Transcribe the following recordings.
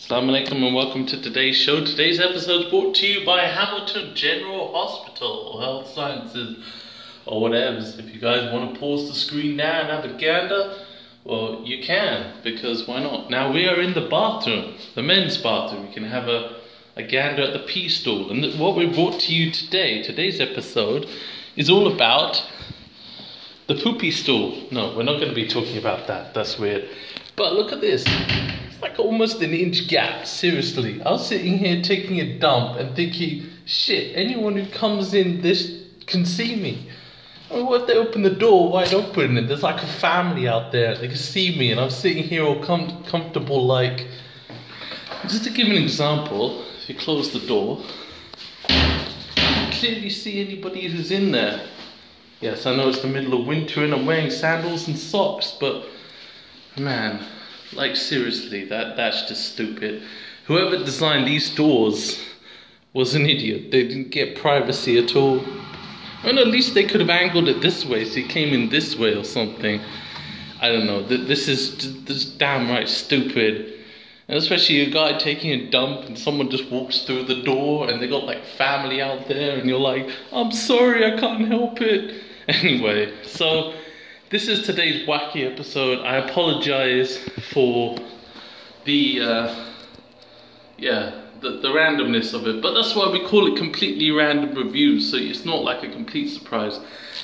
Assalamu alaikum and welcome to today's show. Today's episode is brought to you by Hamilton General Hospital or Health Sciences or whatever. If you guys want to pause the screen now and have a gander, well, you can because why not? Now we are in the bathroom, the men's bathroom. You can have a, a gander at the pee stall. And what we brought to you today, today's episode, is all about the poopy stool. No, we're not going to be talking about that. That's weird. But look at this. Like almost an inch gap. Seriously. I was sitting here taking a dump and thinking, shit, anyone who comes in this can see me. I mean, what if they open the door wide open and there's like a family out there? They can see me and I'm sitting here all com- comfortable, like. Just to give an example, if you close the door, you clearly see anybody who's in there. Yes, I know it's the middle of winter and I'm wearing sandals and socks, but man, like seriously, that that's just stupid. Whoever designed these doors was an idiot. They didn't get privacy at all. And at least they could have angled it this way, so it came in this way or something. I don't know. This is this is damn right stupid. And especially a guy taking a dump and someone just walks through the door and they got like family out there and you're like, I'm sorry, I can't help it. Anyway, so this is today's wacky episode. I apologize for the, uh, yeah, the, the randomness of it, but that's why we call it completely random reviews, so it's not like a complete surprise.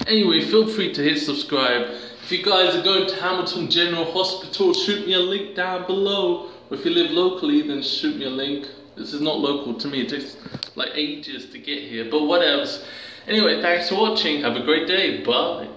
Anyway, feel free to hit subscribe. If you guys are going to Hamilton General Hospital, shoot me a link down below. Or if you live locally, then shoot me a link. This is not local to me, it takes like ages to get here, but what else? Anyway, thanks for watching. Have a great day. Bye.